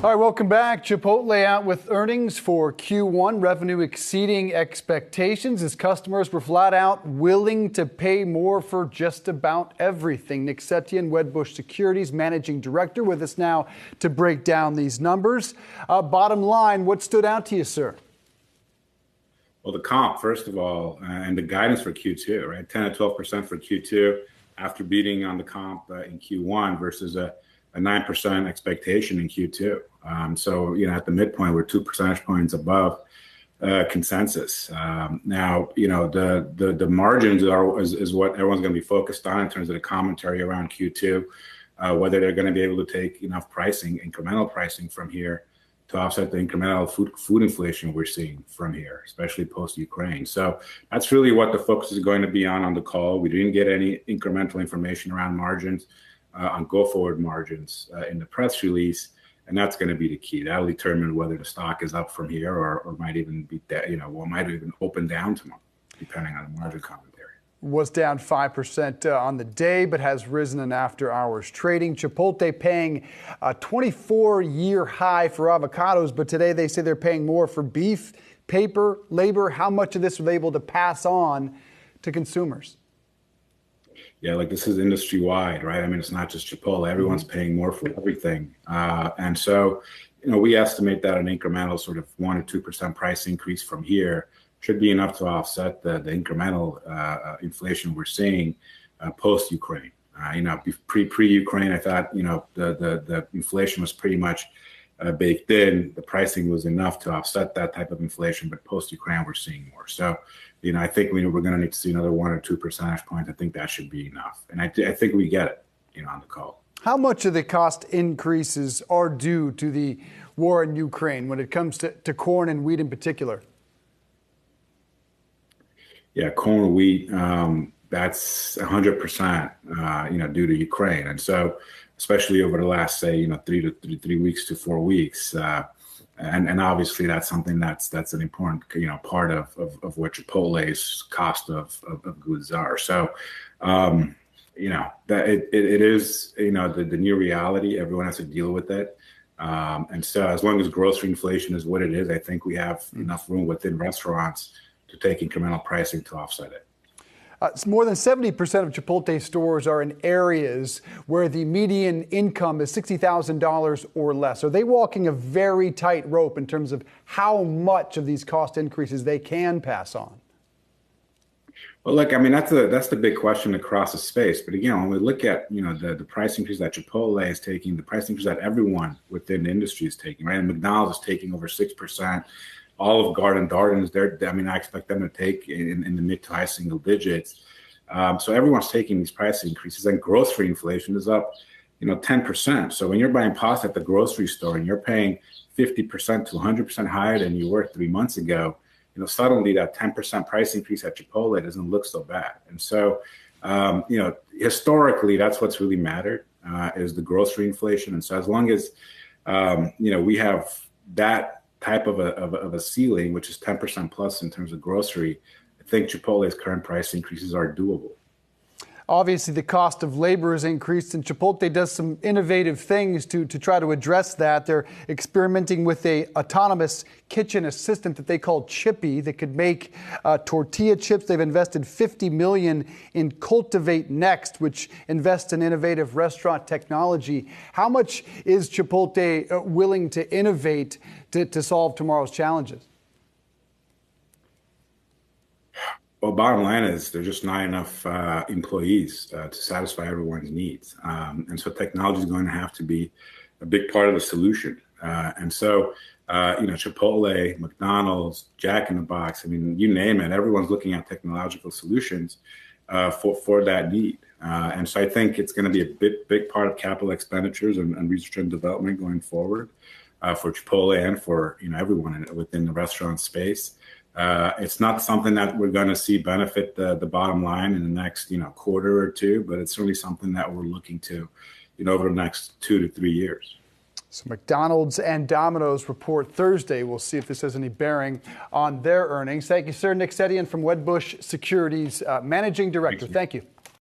All right, welcome back. Chipotle out with earnings for Q1, revenue exceeding expectations as customers were flat out willing to pay more for just about everything. Nick Setyan, Wedbush Securities Managing Director, with us now to break down these numbers. Uh, bottom line, what stood out to you, sir? Well, the comp, first of all, uh, and the guidance for Q2, right? 10 to 12% for Q2 after beating on the comp uh, in Q1 versus a a 9% expectation in Q2. Um, so, you know, at the midpoint, we're two percentage points above uh, consensus. Um, now, you know, the, the, the margins are is, what everyone's going to be focused on in terms of the commentary around Q2, uh, whether they're going to be able to take enough pricing, incremental pricing from here to offset the incremental food, food inflation we're seeing from here, especially post Ukraine. So that's really what the focus is going to be on on the call. We didn't get any incremental information around margins uh, on go forward margins in the press release. And that's going to be the key. That'll determine whether the stock is up from here or, or might even be, that you know, or might even open down tomorrow, depending on the margin commentary was down 5% uh, on the day, but has risen in after hours trading. Chipotle paying a 24 year high for avocados, but today they say they're paying more for beef, paper, labor. How much of this are they able to pass on to consumers? Yeah, like this is industry wide, right? I mean, it's not just Chipotle. Everyone's mm-hmm. paying more for everything, uh, and so you know we estimate that an incremental sort of one or two percent price increase from here should be enough to offset the, the incremental uh, uh inflation we're seeing uh, post Ukraine. Uh, you know, pre pre Ukraine, I thought you know the the the inflation was pretty much uh, baked in. The pricing was enough to offset that type of inflation, but post Ukraine, we're seeing more. So you know, I think we, we're going to need to see another one or two percentage points. I think that should be enough. And I, I think we get it, you know, on the call. How much of the cost increases are due to the war in Ukraine when it comes to, to corn and wheat in particular? Yeah, corn, wheat, um, that's 100%, uh, you know, due to Ukraine. And so, especially over the last, say, you know, three to three, three weeks to four weeks, uh, and and obviously that's something that's that's an important you know part of of, of what Chipotle's cost of, of, of goods are. So, um, you know that it, it, it is you know the, the new reality. Everyone has to deal with it. Um, and so, as long as grocery inflation is what it is, I think we have enough room within restaurants to take incremental pricing to offset it. Uh, more than 70% of Chipotle stores are in areas where the median income is $60,000 or less. Are they walking a very tight rope in terms of how much of these cost increases they can pass on? Well, look, I mean that's the that's the big question across the space. But again, when we look at you know the, the price increase that Chipotle is taking, the price increase that everyone within the industry is taking, right? And McDonald's is taking over six percent. Olive Garden, Darden's, they're, I mean, I expect them to take in, in the mid to high single digits. Um, so everyone's taking these price increases, and grocery inflation is up, you know, 10%. So when you're buying pasta at the grocery store and you're paying 50% to 100% higher than you were three months ago, you know, suddenly that 10% price increase at Chipotle doesn't look so bad. And so, um, you know, historically, that's what's really mattered uh, is the grocery inflation. And so as long as, um, you know, we have that type of a, of a, of a ceiling, which is 10% plus in terms of grocery, I think Chipotle's current price increases are doable. Obviously, the cost of labor has increased, and Chipotle does some innovative things to, to try to address that. They're experimenting with a autonomous kitchen assistant that they call Chippy that could make uh, tortilla chips. They've invested 50 million in Cultivate Next, which invests in innovative restaurant technology. How much is Chipotle uh, willing to innovate to, to solve tomorrow's challenges? Well, bottom line is there's just not enough uh, employees uh, to satisfy everyone's needs, um, and so technology is going to have to be a big part of the solution. Uh, and so, uh, you know, Chipotle, McDonald's, Jack in the Box, I mean, you name it, everyone's looking at technological solutions uh, for for that need. Uh, and so, I think it's going to be a big big part of capital expenditures and, and research and development going forward for Chipotle and for you know everyone in, within the restaurant space. Uh, it's not something that we're going to see benefit the, the bottom line in the next you know quarter or two, but it's certainly something that we're looking to, you know, over the next two to three years. So McDonald's and Domino's report Thursday. We'll see if this has any bearing on their earnings. Thank you, sir. Nick Setyan from Wedbush Securities, uh, Managing Director. Thank you.